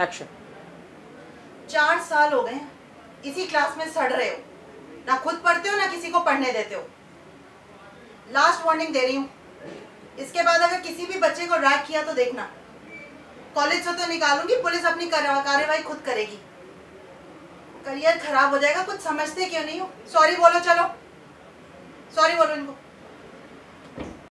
Action चार साल हो गए इसी क्लास में सड़ रहे हो। ना खुद पढ़ते हो, ना किसी को पढ़ने देते हो। लास्ट वार्निंग दे रही हूँ। इसके बाद अगर किसी भी बच्चे को रैक किया तो देखना। कॉलेज से तो निकालूँगी, पुलिस अपनी कार्यवाही खुद करेगी। करियर खराब हो जाएगा, कुछ समझते क्यों नहीं हो? सॉरी बोलो, चलो। सॉरी बोलो इनको।